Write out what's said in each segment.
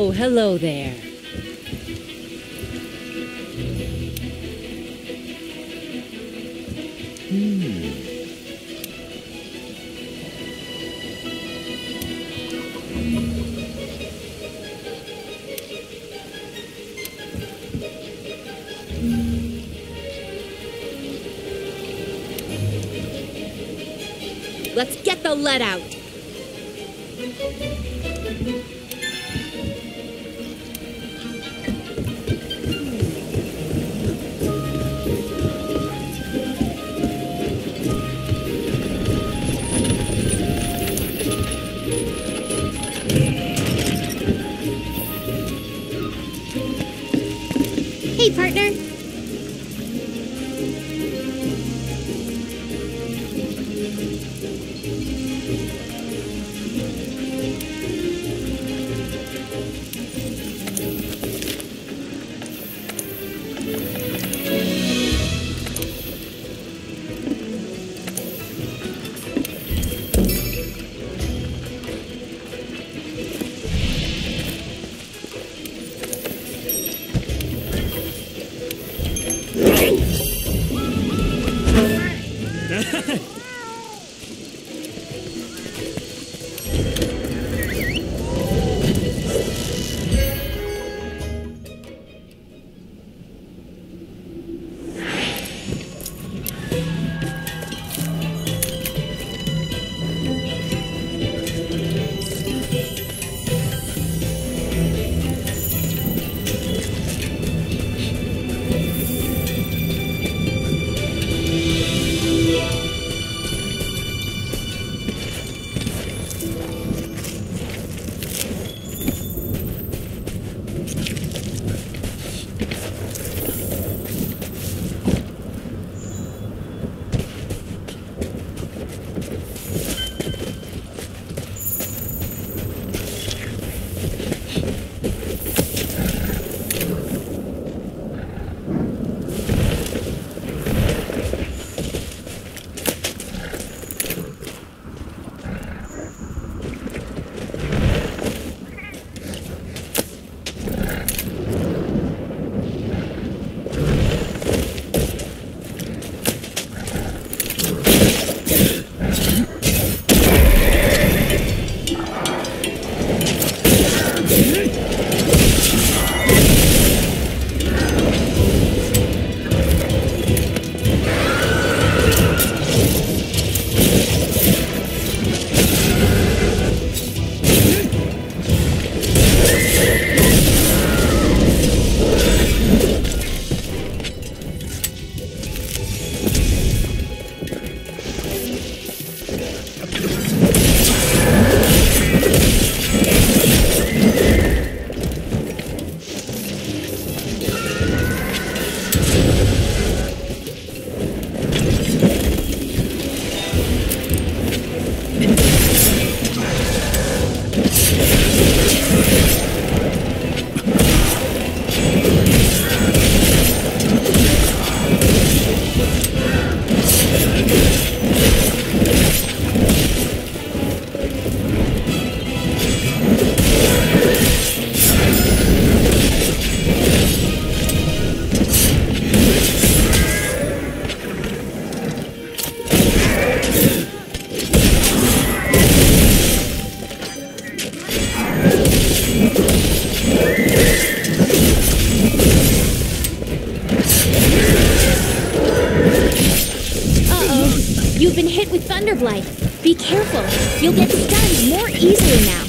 Oh, hello there. Hmm. Let's get the lead out. Been hit Be careful. You'll get stunned more easily now.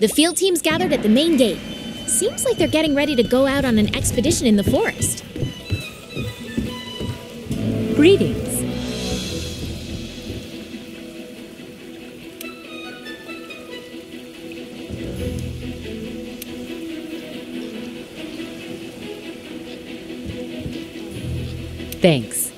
The field team's gathered at the main gate. Seems like they're getting ready to go out on an expedition in the forest. Greetings. Thanks.